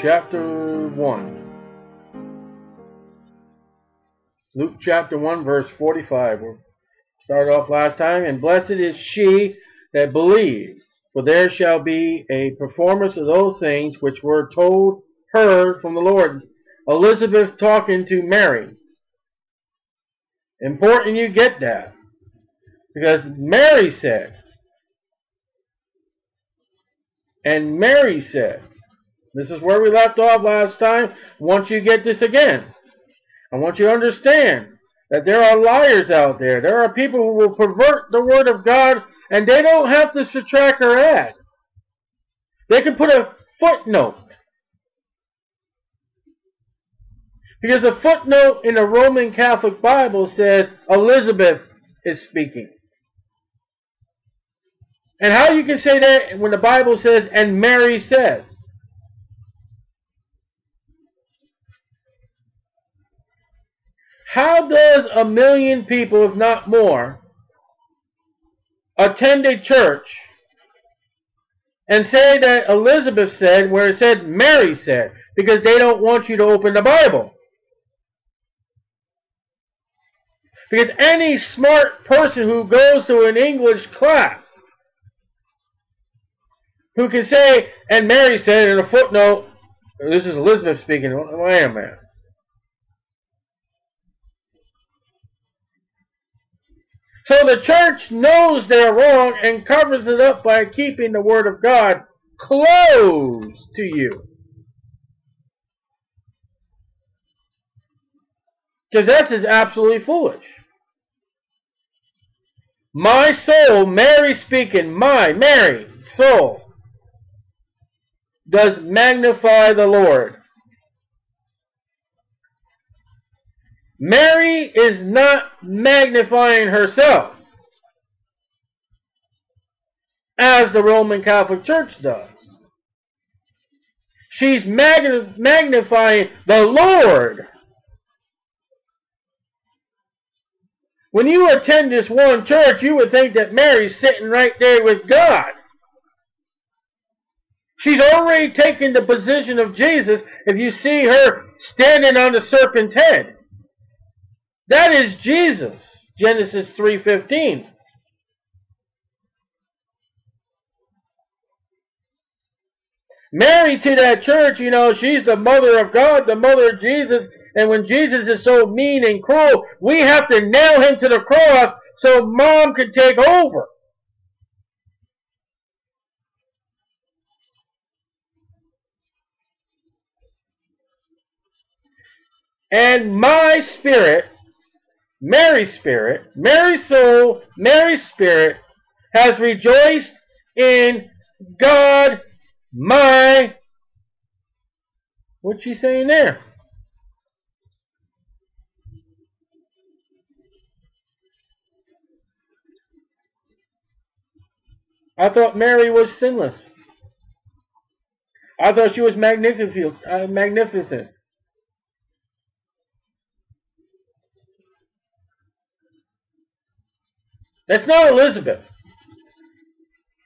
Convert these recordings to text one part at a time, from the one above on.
Chapter 1. Luke chapter 1, verse 45. We started off last time. And blessed is she that believed, for there shall be a performance of those things which were told her from the Lord. Elizabeth talking to Mary. Important you get that. Because Mary said, and Mary said, this is where we left off last time. Once you get this again, I want you to understand that there are liars out there. There are people who will pervert the word of God and they don't have to subtract or add. They can put a footnote. Because a footnote in the Roman Catholic Bible says Elizabeth is speaking. And how you can say that when the Bible says, and Mary said. How does a million people, if not more, attend a church and say that Elizabeth said where it said Mary said because they don't want you to open the Bible? Because any smart person who goes to an English class who can say, and Mary said in a footnote, this is Elizabeth speaking, wait a minute. So the church knows they're wrong and covers it up by keeping the Word of God closed to you. Because that's just absolutely foolish. My soul, Mary speaking, my, Mary, soul, does magnify the Lord. Mary is not magnifying herself as the Roman Catholic Church does. She's magnifying the Lord. When you attend this one church, you would think that Mary's sitting right there with God. She's already taken the position of Jesus if you see her standing on the serpent's head. That is Jesus. Genesis 3.15. Mary to that church, you know, she's the mother of God, the mother of Jesus. And when Jesus is so mean and cruel, we have to nail him to the cross so mom can take over. And my spirit Mary's spirit, Mary's soul, Mary's spirit has rejoiced in God, my. What's she saying there? I thought Mary was sinless. I thought she was magnificent. Uh, magnificent. That's not Elizabeth.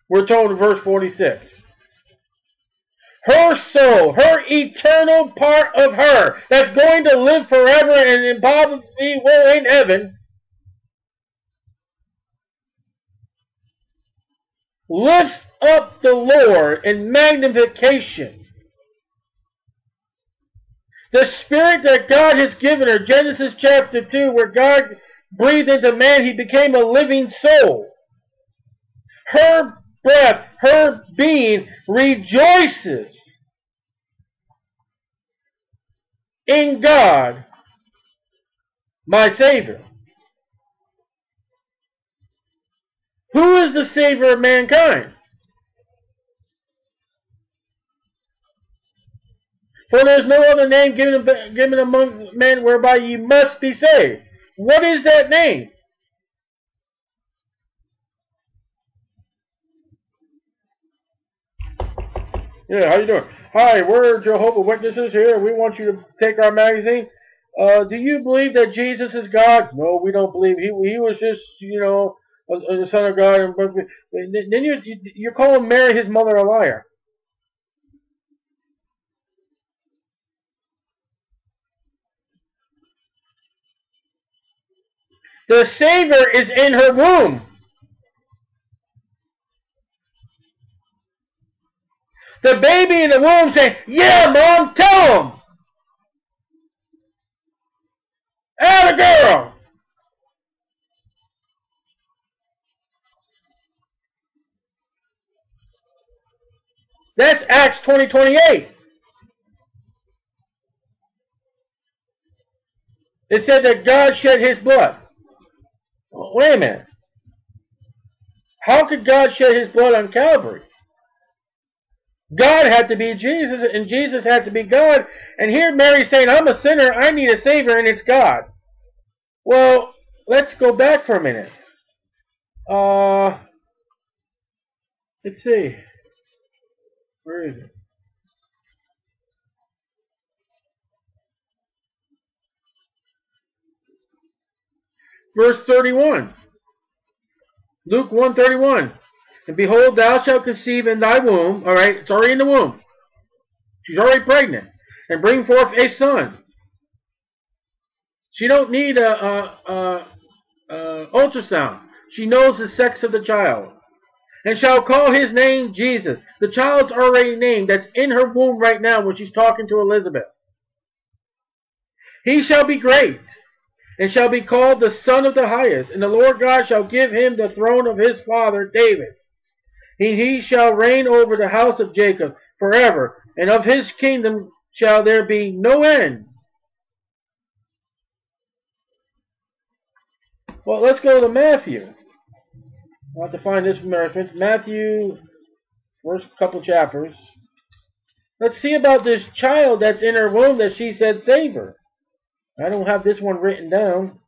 We're told in verse 46. Her soul, her eternal part of her, that's going to live forever and probably will in heaven, lifts up the Lord in magnification. The spirit that God has given her, Genesis chapter 2, where God breathed into man, he became a living soul. Her breath, her being rejoices in God, my Savior. Who is the Savior of mankind? For there is no other name given, given among men whereby ye must be saved. What is that name? Yeah, how you doing? Hi, we're Jehovah Witnesses here. We want you to take our magazine. Uh, do you believe that Jesus is God? No, we don't believe he he was just you know the son of God. And then you you're calling Mary his mother a liar. The Savior is in her womb. The baby in the womb saying, Yeah, mom, tell him. a girl. That's Acts 20, 28. It said that God shed his blood. Wait a minute. How could God shed his blood on Calvary? God had to be Jesus, and Jesus had to be God. And here Mary's saying, I'm a sinner, I need a Savior, and it's God. Well, let's go back for a minute. Uh, let's see. Where is it? Verse 31. Luke 131. And behold, thou shalt conceive in thy womb. All right, it's already in the womb. She's already pregnant. And bring forth a son. She don't need a, a, a, a ultrasound. She knows the sex of the child. And shall call his name Jesus. The child's already named. That's in her womb right now when she's talking to Elizabeth. He shall be great and shall be called the Son of the Highest. And the Lord God shall give him the throne of his father David. And he shall reign over the house of Jacob forever, and of his kingdom shall there be no end. Well, let's go to Matthew. I'll have to find this from Matthew, first couple chapters. Let's see about this child that's in her womb that she said save her. I don't have this one written down.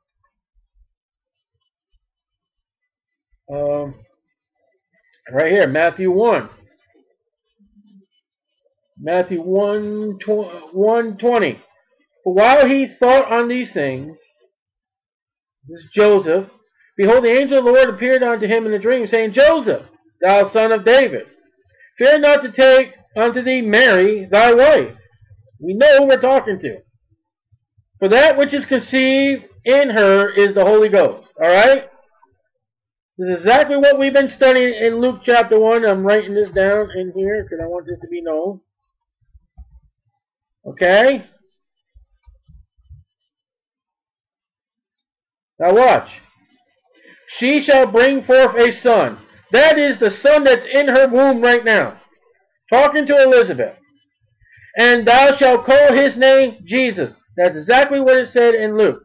Um, right here, Matthew 1. Matthew 1, 120. But while he thought on these things, this is Joseph. Behold, the angel of the Lord appeared unto him in a dream, saying, Joseph, thou son of David, fear not to take unto thee Mary, thy wife. We know who we're talking to. For that which is conceived in her is the Holy Ghost. Alright? This is exactly what we've been studying in Luke chapter 1. I'm writing this down in here because I want this to be known. Okay? Now watch. She shall bring forth a son. That is the son that's in her womb right now. Talking to Elizabeth. And thou shalt call his name Jesus. That's exactly what it said in Luke.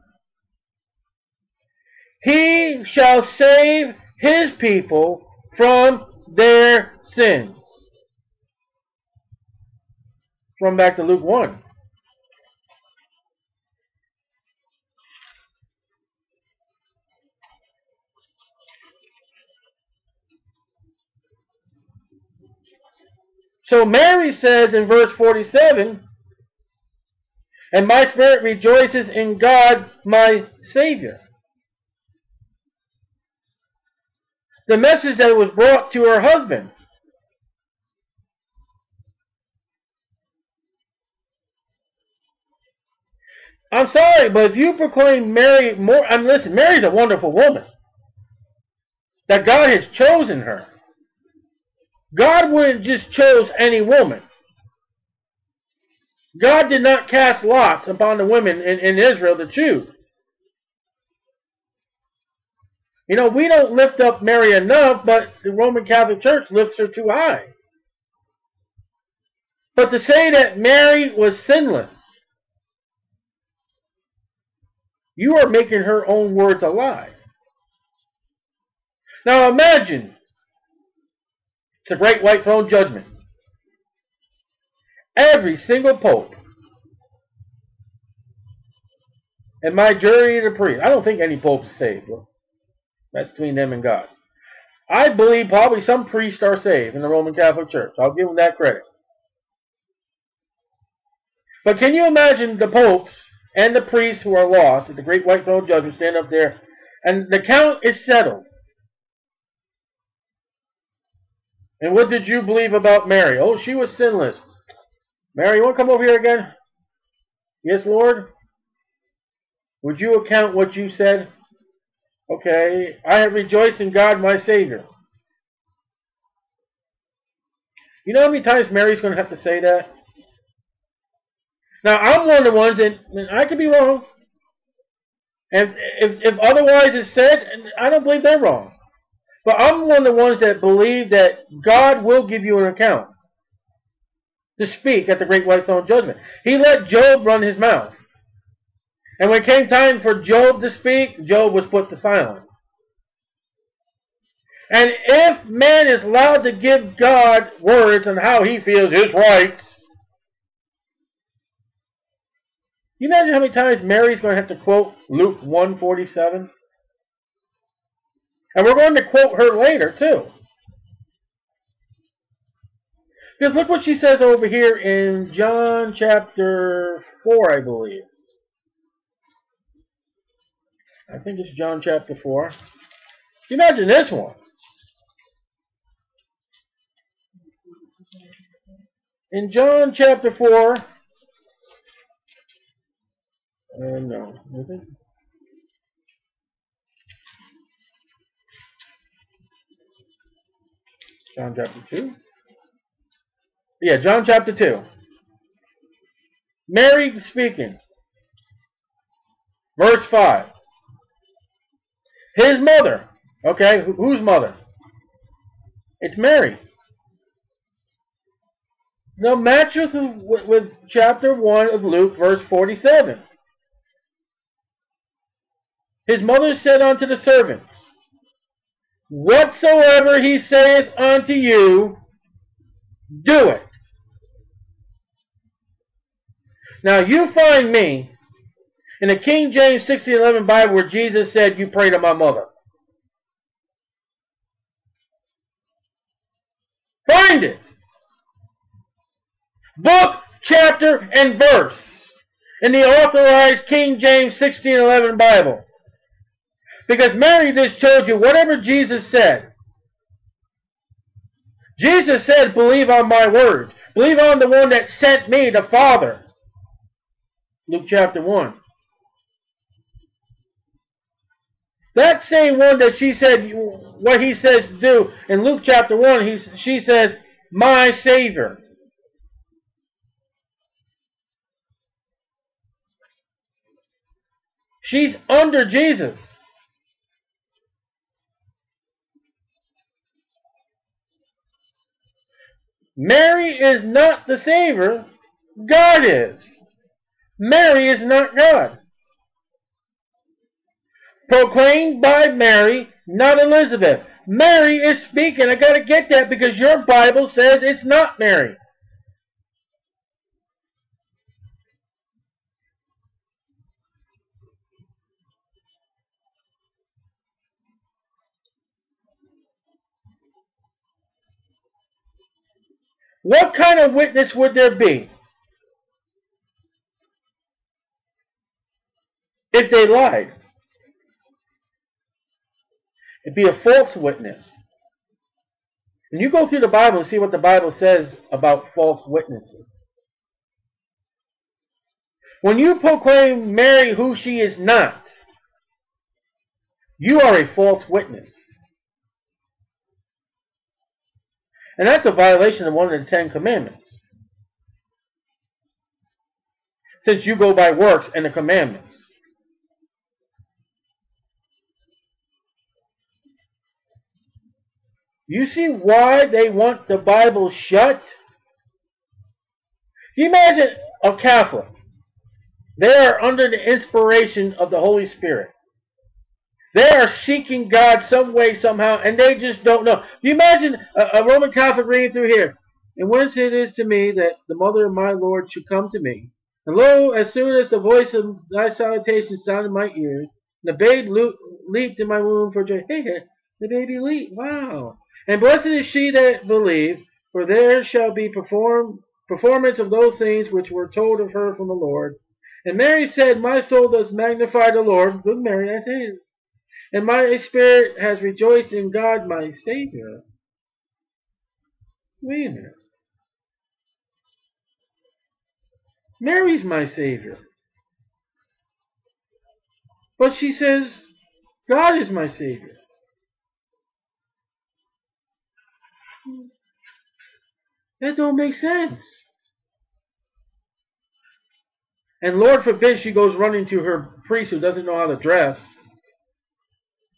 He shall save his people from their sins. From back to Luke 1. So Mary says in verse 47, and my spirit rejoices in God my Savior. The message that was brought to her husband. I'm sorry, but if you proclaim Mary more, I mean, listen, Mary's a wonderful woman. That God has chosen her. God wouldn't just chose any woman. God did not cast lots upon the women in, in Israel to choose. You know, we don't lift up Mary enough, but the Roman Catholic Church lifts her too high. But to say that Mary was sinless, you are making her own words a lie. Now imagine it's a great white throne judgment. Every single pope. And my jury the priest. I don't think any pope is saved. That's between them and God. I believe probably some priests are saved in the Roman Catholic Church. I'll give them that credit. But can you imagine the popes and the priests who are lost at the great white throne judgment stand up there and the count is settled. And what did you believe about Mary? Oh, she was sinless. Mary, you want to come over here again? Yes, Lord? Would you account what you said? Okay, I have rejoiced in God my Savior. You know how many times Mary's going to have to say that? Now, I'm one of the ones that, I could be wrong. And if, if otherwise is said, I don't believe they're wrong. But I'm one of the ones that believe that God will give you an account to speak at the great white throne judgment. He let Job run his mouth. And when it came time for Job to speak, Job was put to silence. And if man is allowed to give God words on how he feels his rights, you imagine how many times Mary's going to have to quote Luke 147? And we're going to quote her later, too. Because look what she says over here in John chapter 4, I believe. I think it's John chapter 4. Imagine this one. In John chapter 4, uh, no, John chapter 2. Yeah, John chapter 2. Mary speaking. Verse 5. His mother. Okay, whose mother? It's Mary. Now match with, with, with chapter 1 of Luke, verse 47. His mother said unto the servant, Whatsoever he saith unto you, do it. Now you find me in the King James 1611 Bible where Jesus said, You pray to my mother. Find it. Book, chapter, and verse in the authorized King James 1611 Bible. Because Mary just told you whatever Jesus said. Jesus said, believe on my words. Believe on the one that sent me, the Father. Luke chapter 1. That same one that she said, what he says to do, in Luke chapter 1, he, she says, my Savior. She's under Jesus. Mary is not the Savior. God is. Mary is not God. Proclaimed by Mary, not Elizabeth. Mary is speaking. I got to get that because your Bible says it's not Mary. What kind of witness would there be if they lied? It'd be a false witness. And you go through the Bible and see what the Bible says about false witnesses. When you proclaim Mary who she is not, you are a false witness. And that's a violation of one of the Ten Commandments. Since you go by works and the commandments. You see why they want the Bible shut? Can you imagine a Catholic? They are under the inspiration of the Holy Spirit. They are seeking God some way, somehow, and they just don't know. You imagine a, a Roman Catholic reading through here. And whence it is to me that the mother of my Lord should come to me. And lo, as soon as the voice of thy salutation sounded in my ears, the babe leaped in my womb for joy. Hey, the baby leaped. Wow. And blessed is she that believed, for there shall be perform, performance of those things which were told of her from the Lord. And Mary said, My soul does magnify the Lord. Good Mary, I say and my spirit has rejoiced in God my Savior. Wait a minute. Mary's my Savior. But she says, God is my Savior. That don't make sense. And Lord forbid she goes running to her priest who doesn't know how to dress.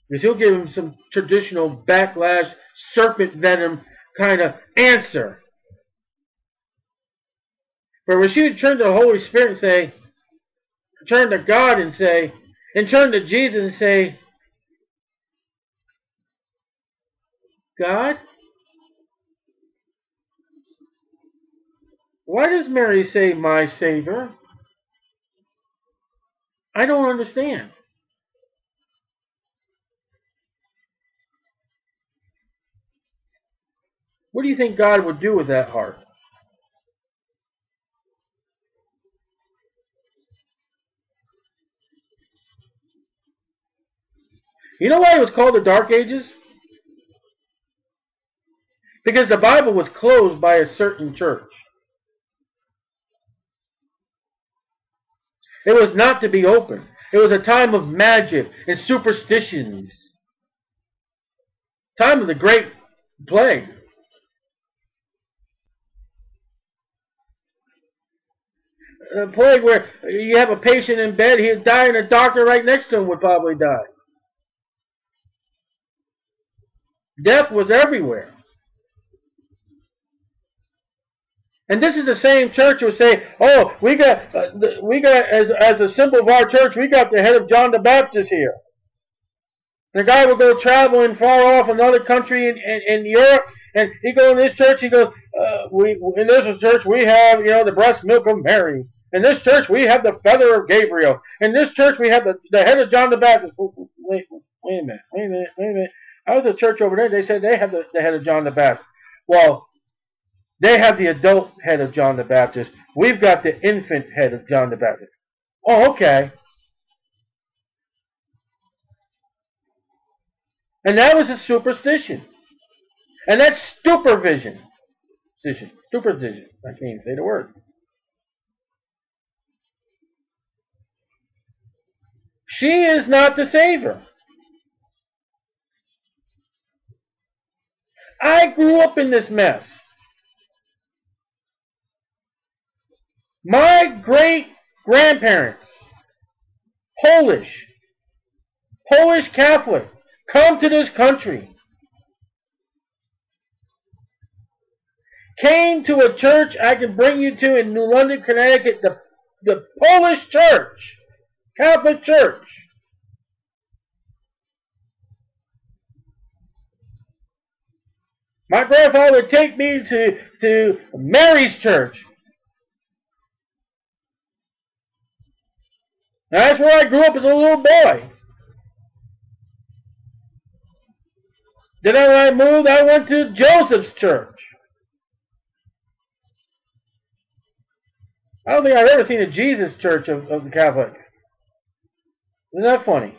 Because he'll give him some traditional backlash, serpent venom kind of answer. But when she would turn to the Holy Spirit and say, turn to God and say, and turn to Jesus and say, God, why does Mary say my Savior? I don't understand. What do you think God would do with that heart? You know why it was called the Dark Ages? Because the Bible was closed by a certain church. It was not to be opened. It was a time of magic and superstitions. Time of the Great Plague. A plague where you have a patient in bed, he'd die, and a doctor right next to him would probably die. Death was everywhere. And this is the same church who say, "Oh, we got, uh, we got as as a symbol of our church, we got the head of John the Baptist here." The guy will go traveling far off another country in, in, in Europe, and he go in this church. He goes, uh, "We in this church we have, you know, the breast milk of Mary. In this church we have the feather of Gabriel. In this church we have the, the head of John the Baptist." Wait, wait a minute, wait a minute, wait a minute. I was at a church over there. They said they have the, the head of John the Baptist. Well, they have the adult head of John the Baptist. We've got the infant head of John the Baptist. Oh, okay. And that was a superstition. And that's supervision. Supervision. Supervision. I can't even say the word. She is not the Savior. I grew up in this mess. My great grandparents, Polish, Polish Catholic, come to this country. Came to a church I can bring you to in New London, Connecticut, the, the Polish church, Catholic church. My grandfather would take me to, to Mary's church. That's where I grew up as a little boy. Then when I moved, I went to Joseph's church. I don't think I've ever seen a Jesus church of, of the Catholic. Isn't that funny?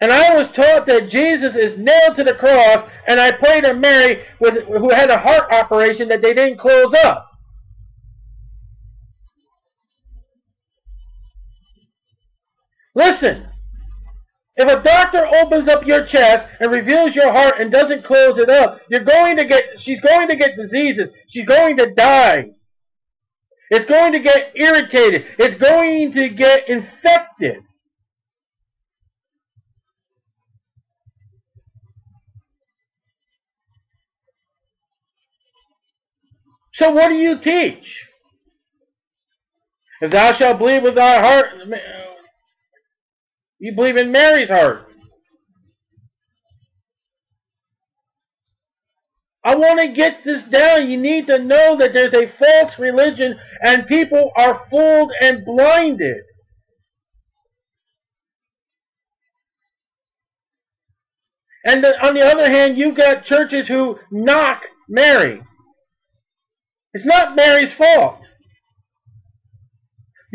And I was taught that Jesus is nailed to the cross, and I prayed to Mary with, who had a heart operation that they didn't close up. Listen, if a doctor opens up your chest and reveals your heart and doesn't close it up, you're going to get, she's going to get diseases. She's going to die. It's going to get irritated. It's going to get infected. So what do you teach? If thou shalt believe with thy heart, you believe in Mary's heart. I want to get this down. You need to know that there's a false religion and people are fooled and blinded. And on the other hand, you've got churches who knock Mary. It's not Mary's fault.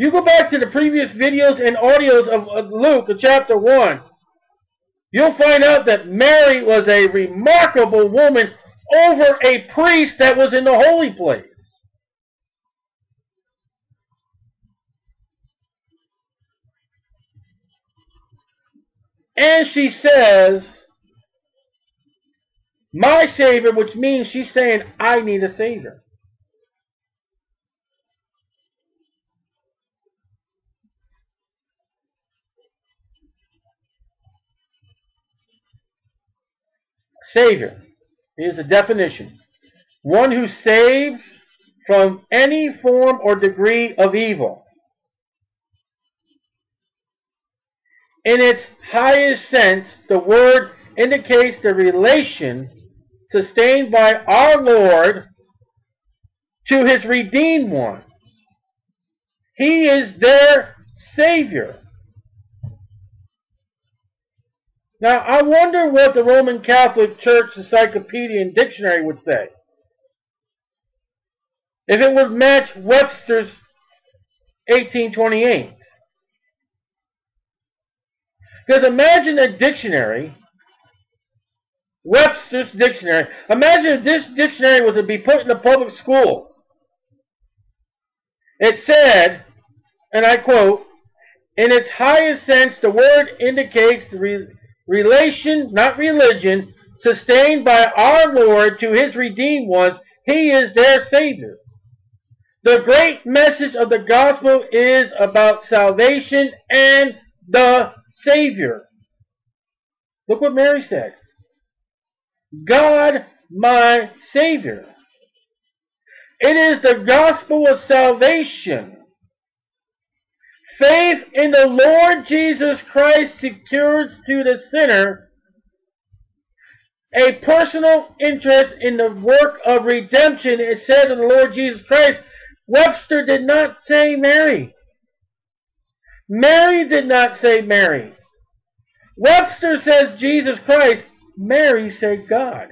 You go back to the previous videos and audios of Luke chapter 1. You'll find out that Mary was a remarkable woman over a priest that was in the holy place. And she says, my Savior, which means she's saying, I need a Savior. Savior. Here's a definition. One who saves from any form or degree of evil. In its highest sense, the word indicates the relation sustained by our Lord to his redeemed ones. He is their Savior. Now, I wonder what the Roman Catholic Church Encyclopedia and Dictionary would say. If it would match Webster's 1828. Because imagine a dictionary, Webster's dictionary. Imagine if this dictionary was to be put in the public school. It said, and I quote, in its highest sense, the word indicates the relation, not religion, sustained by our Lord to his redeemed ones. He is their Savior. The great message of the gospel is about salvation and the Savior. Look what Mary said. God, my Savior. It is the gospel of salvation. Faith in the Lord Jesus Christ secures to the sinner a personal interest in the work of redemption. It said in the Lord Jesus Christ. Webster did not say Mary. Mary did not say Mary. Webster says Jesus Christ. Mary said God.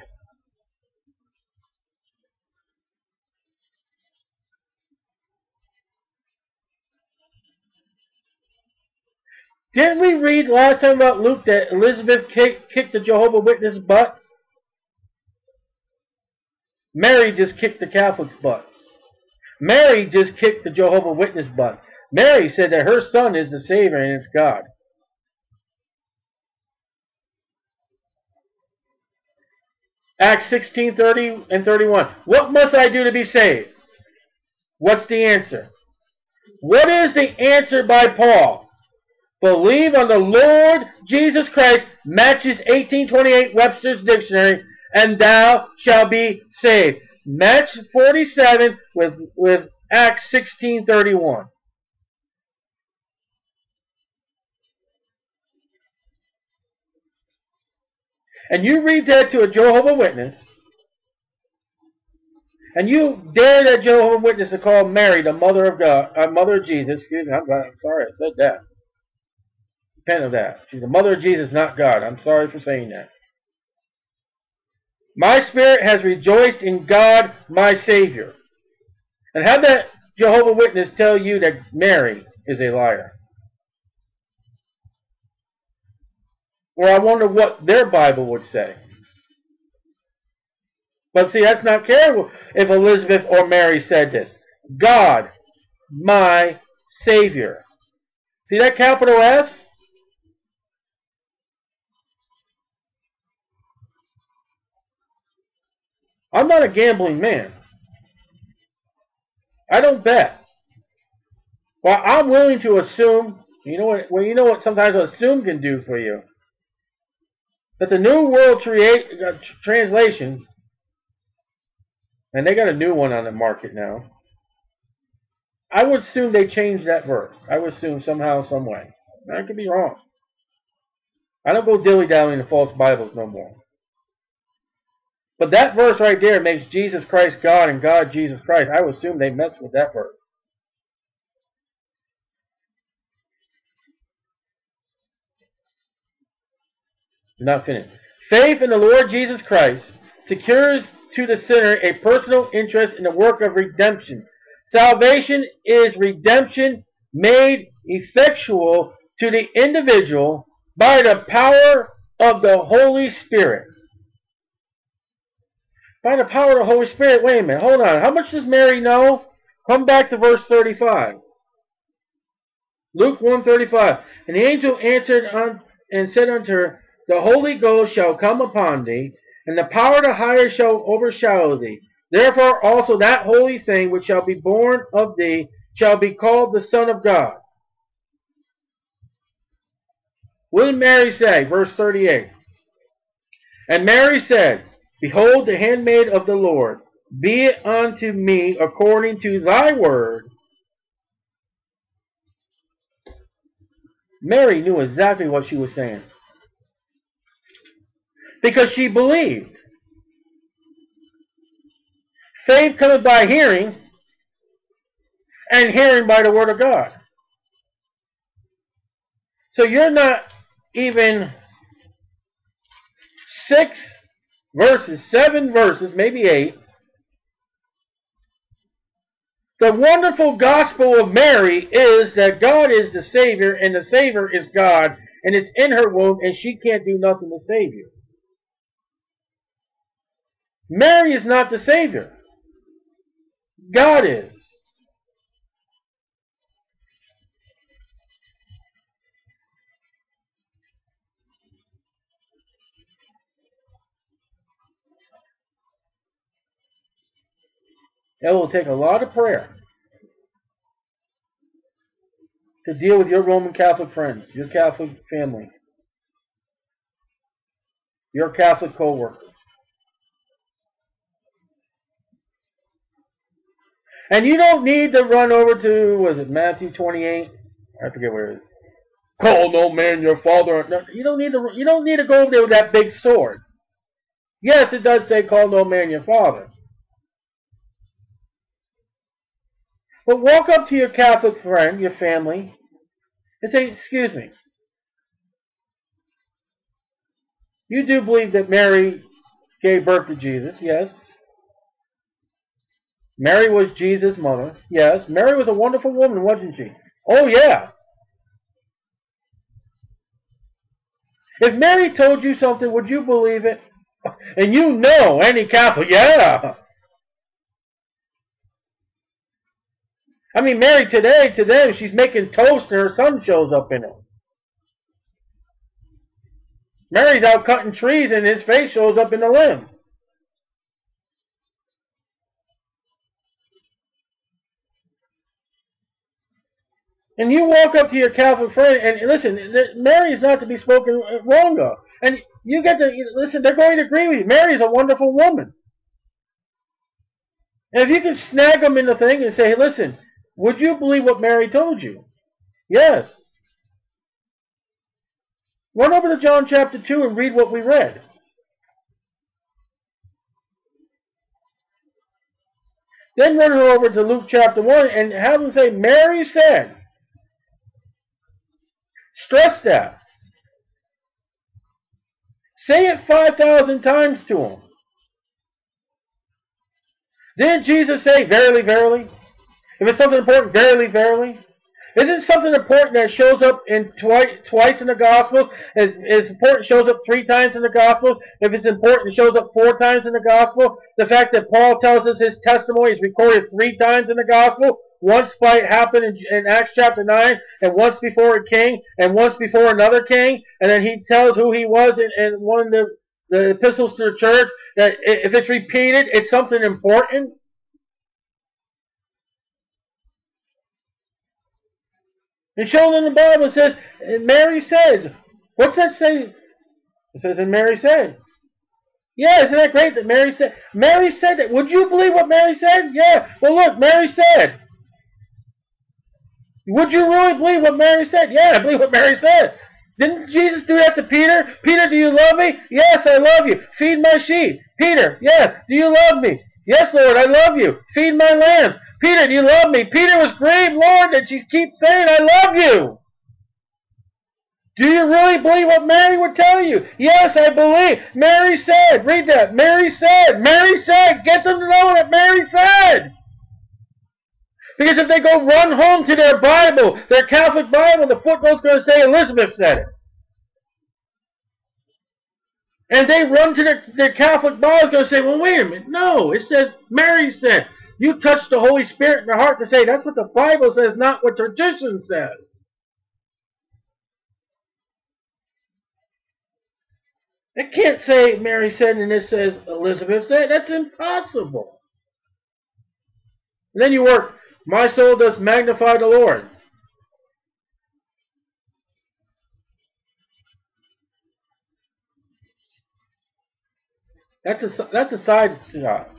Didn't we read last time about Luke that Elizabeth kicked, kicked the Jehovah Witness butts? Mary just kicked the Catholics' butts. Mary just kicked the Jehovah Witness butt. Mary said that her son is the Savior and it's God. Acts 16, 30 and 31. What must I do to be saved? What's the answer? What is the answer by Paul? Believe on the Lord Jesus Christ, matches 1828 Webster's Dictionary, and thou shalt be saved. Match 47 with, with Acts 16.31. And you read that to a Jehovah Witness, and you dare that Jehovah Witness to call Mary the mother of God, uh, mother of Jesus. Excuse me, I'm, I'm sorry I said that repent of that. She's the mother of Jesus, not God. I'm sorry for saying that. My spirit has rejoiced in God, my Savior. And have that Jehovah Witness tell you that Mary is a liar. Or I wonder what their Bible would say. But see, that's not careful if Elizabeth or Mary said this. God, my Savior. See that capital S? I'm not a gambling man. I don't bet. Well, I'm willing to assume, you know what, well, you know what sometimes assume can do for you? That the New World uh, Translation, and they got a new one on the market now, I would assume they changed that verse. I would assume somehow, some way. I could be wrong. I don't go dilly-dallying to false Bibles no more. But that verse right there makes Jesus Christ God and God Jesus Christ. I would assume they messed with that verse. Not finished. Faith in the Lord Jesus Christ secures to the sinner a personal interest in the work of redemption. Salvation is redemption made effectual to the individual by the power of the Holy Spirit. By the power of the Holy Spirit. Wait a minute. Hold on. How much does Mary know? Come back to verse 35. Luke 135. And the angel answered and said unto her, The Holy Ghost shall come upon thee, and the power of the highest shall overshadow thee. Therefore also that holy thing which shall be born of thee shall be called the Son of God. What did Mary say? Verse 38. And Mary said, Behold the handmaid of the Lord, be it unto me according to thy word. Mary knew exactly what she was saying. Because she believed. Faith cometh by hearing, and hearing by the word of God. So you're not even six verses, seven verses, maybe eight. The wonderful gospel of Mary is that God is the Savior and the Savior is God and it's in her womb and she can't do nothing to save you. Mary is not the Savior. God is. It will take a lot of prayer to deal with your Roman Catholic friends, your Catholic family, your Catholic co-workers. And you don't need to run over to, was it Matthew 28? I forget where it is. Call no man your father. No, you don't need to. You don't need to go over there with that big sword. Yes, it does say, "Call no man your father." But walk up to your Catholic friend, your family, and say, Excuse me. You do believe that Mary gave birth to Jesus, yes. Mary was Jesus' mother, yes. Mary was a wonderful woman, wasn't she? Oh, yeah. If Mary told you something, would you believe it? And you know any Catholic, yeah. I mean, Mary today, to them, she's making toast and her son shows up in it. Mary's out cutting trees and his face shows up in the limb. And you walk up to your Catholic friend, and listen, Mary is not to be spoken wrong of. And you get to, listen, they're going to agree with you. Mary is a wonderful woman. And if you can snag them in the thing and say, hey, listen, would you believe what Mary told you? Yes. Run over to John chapter 2 and read what we read. Then run her over to Luke chapter 1 and have them say, Mary said. Stress that. Say it 5,000 times to them. Didn't Jesus say, Verily, verily? If it's something important, verily, verily. Isn't something important that shows up in twice twice in the Gospels? Is, is important shows up three times in the Gospels? If it's important, it shows up four times in the Gospel. The fact that Paul tells us his testimony is recorded three times in the Gospel. Once fight happened in, in Acts chapter 9, and once before a king, and once before another king, and then he tells who he was in, in one of the, the epistles to the church, that if it's repeated, it's something important. And shown in the Bible. It says, Mary said. What's that say? It says, and Mary said. Yeah, isn't that great that Mary said? Mary said that. Would you believe what Mary said? Yeah. Well, look, Mary said. Would you really believe what Mary said? Yeah, I believe what Mary said. Didn't Jesus do that to Peter? Peter, do you love me? Yes, I love you. Feed my sheep. Peter, yes, do you love me? Yes, Lord, I love you. Feed my lambs. Peter, do you love me? Peter was grieved, Lord, that you keep saying, I love you. Do you really believe what Mary would tell you? Yes, I believe. Mary said, read that. Mary said, Mary said, get them to know what Mary said. Because if they go run home to their Bible, their Catholic Bible, the footnote's going to say Elizabeth said it. And they run to their, their Catholic Bible, going to say, well, wait a minute. No, it says Mary said. You touch the Holy Spirit in their heart to say that's what the Bible says, not what tradition says. It can't say Mary said and it says Elizabeth said. That's impossible. And then you work, my soul does magnify the Lord. That's a that's a side shot.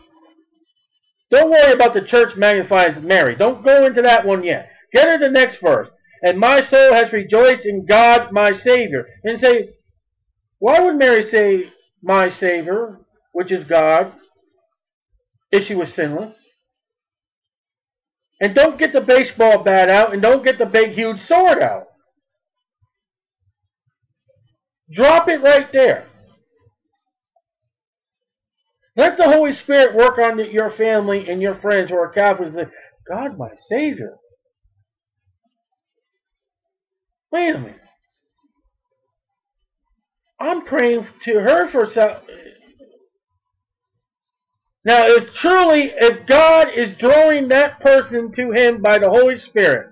Don't worry about the church magnifies Mary. Don't go into that one yet. Get her the next verse. And my soul has rejoiced in God my Savior. And say, why would Mary say my Savior, which is God, if she was sinless? And don't get the baseball bat out and don't get the big huge sword out. Drop it right there. Let the Holy Spirit work on your family and your friends who are Catholics. God, my Savior. Wait a minute. I'm praying to her for some. Now, if truly, if God is drawing that person to Him by the Holy Spirit,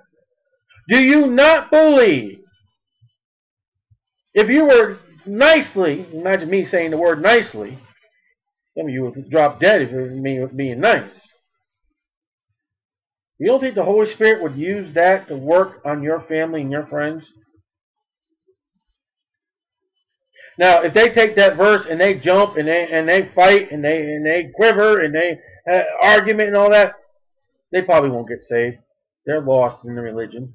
do you not believe? If you were nicely, imagine me saying the word nicely, some of you would drop dead if it was me being nice. You don't think the Holy Spirit would use that to work on your family and your friends? Now, if they take that verse and they jump and they and they fight and they and they quiver and they uh, argument and all that, they probably won't get saved. They're lost in the religion.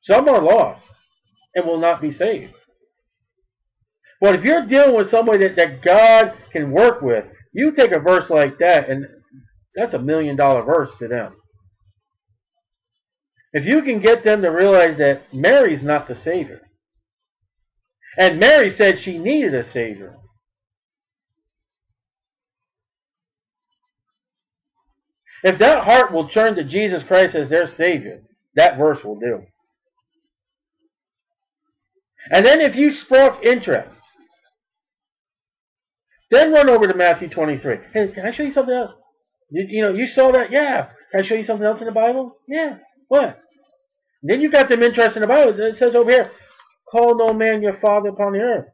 Some are lost and will not be saved. But if you're dealing with somebody that, that God can work with, you take a verse like that, and that's a million dollar verse to them. If you can get them to realize that Mary's not the Savior, and Mary said she needed a Savior. If that heart will turn to Jesus Christ as their Savior, that verse will do. And then if you spark interest, then run over to Matthew 23. Hey, can I show you something else? You, you know, you saw that? Yeah. Can I show you something else in the Bible? Yeah. What? then you got them interested in the Bible. It says over here, call no man your father upon the earth.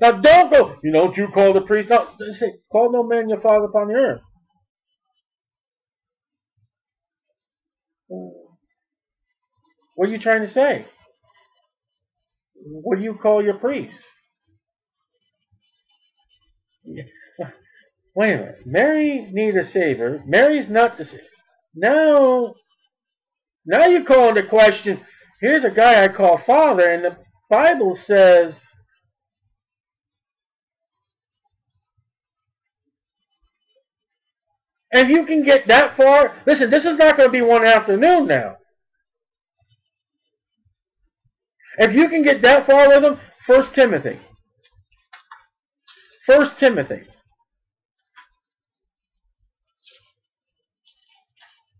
Now don't go, you know, you call the priest. No, say, call no man your father upon the earth. What are you trying to say? What do you call your priest? Wait a minute. Mary needed a savior. Mary's not the savior. Now, now you call into question, here's a guy I call father, and the Bible says If you can get that far, listen, this is not going to be one afternoon now. If you can get that far with them, First Timothy. First Timothy.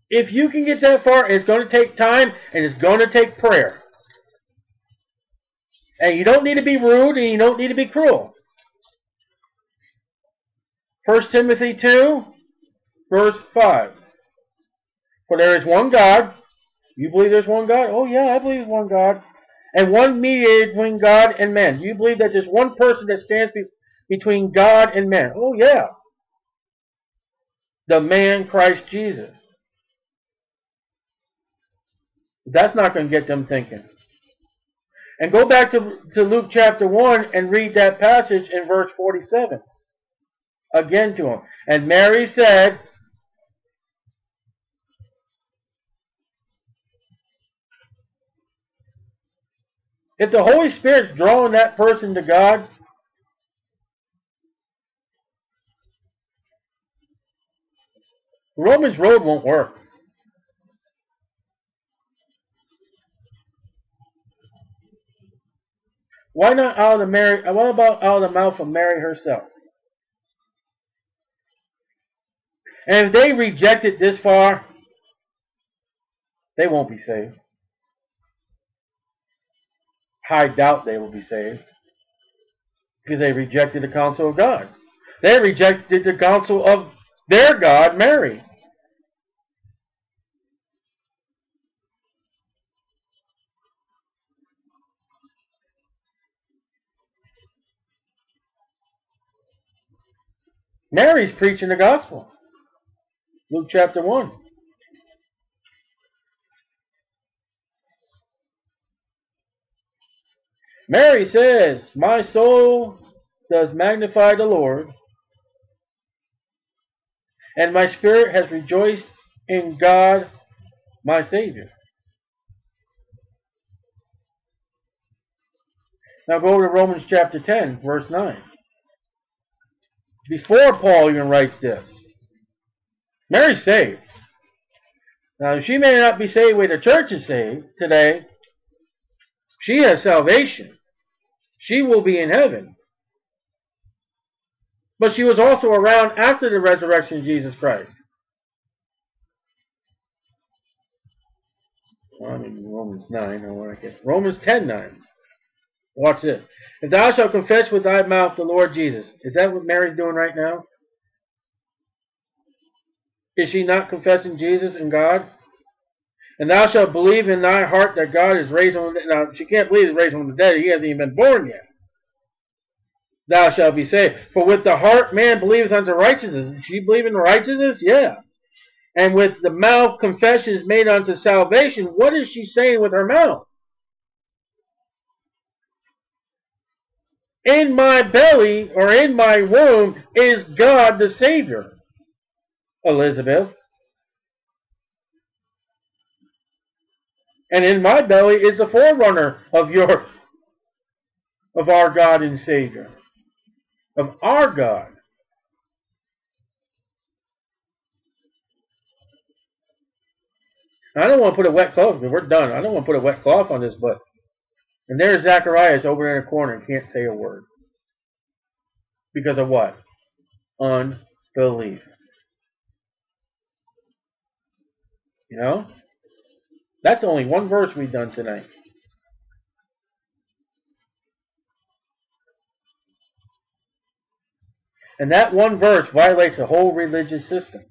If you can get that far, it's going to take time and it's going to take prayer. And you don't need to be rude and you don't need to be cruel. First Timothy 2, verse 5. For there is one God. You believe there's one God? Oh yeah, I believe there's one God and one mediator between God and man. Do you believe that there's one person that stands be between God and man? Oh, yeah. The man Christ Jesus. That's not going to get them thinking. And go back to, to Luke chapter 1 and read that passage in verse 47. Again to him. And Mary said, If the Holy Spirit's drawing that person to God, Romans Road won't work. Why not out of the Mary? What about out of the mouth of Mary herself? And if they reject it this far, they won't be saved. I doubt they will be saved because they rejected the counsel of God. They rejected the counsel of their God, Mary. Mary's preaching the gospel. Luke chapter 1. Mary says, My soul does magnify the Lord, and my spirit has rejoiced in God my Savior. Now go to Romans chapter 10, verse 9. Before Paul even writes this, Mary's saved. Now, she may not be saved where the church is saved today. She has salvation. She will be in heaven. But she was also around after the resurrection of Jesus Christ. I'm in Romans 9. I want to get Romans 10 9. Watch this. If thou shalt confess with thy mouth the Lord Jesus. Is that what Mary's doing right now? Is she not confessing Jesus and God? And thou shalt believe in thy heart that God is raised on the dead. Now, she can't believe he's raised from the dead. He hasn't even been born yet. Thou shalt be saved. For with the heart man believeth unto righteousness. Does she believe in righteousness? Yeah. And with the mouth confession is made unto salvation. What is she saying with her mouth? in my belly or in my womb is God the Savior. Elizabeth. And in my belly is the forerunner of your of our God and Savior. Of our God. I don't want to put a wet cloth. We're done. I don't want to put a wet cloth on this, but and there's Zacharias over in a corner and can't say a word. Because of what? Unbelief. You know? That's only one verse we've done tonight. And that one verse violates the whole religious system.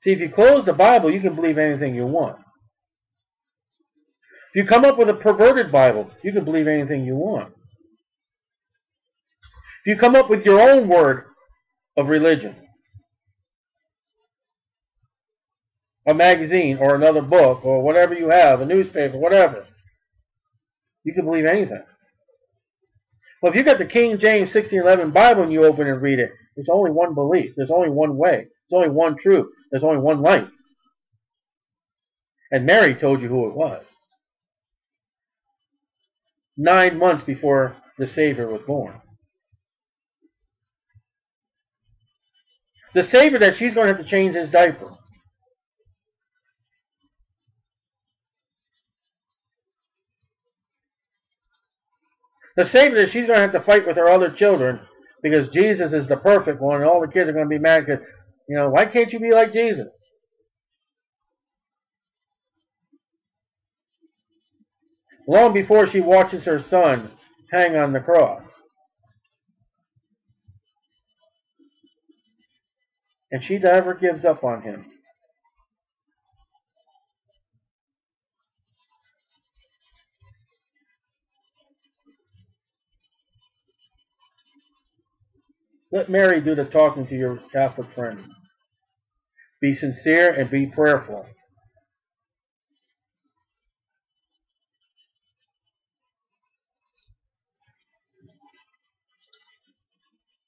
See, if you close the Bible, you can believe anything you want. If you come up with a perverted Bible, you can believe anything you want. If you come up with your own word of religion, a magazine or another book or whatever you have, a newspaper, whatever, you can believe anything. Well, if you got the King James 1611 Bible and you open and read it, there's only one belief. There's only one way. There's only one truth. There's only one light. And Mary told you who it was. Nine months before the Savior was born. The Savior that she's going to have to change his diaper. The Savior she's going to have to fight with her other children because Jesus is the perfect one and all the kids are going to be mad because you know, why can't you be like Jesus? Long before she watches her son hang on the cross. And she never gives up on him. Let Mary do the talking to your Catholic friends. Be sincere and be prayerful.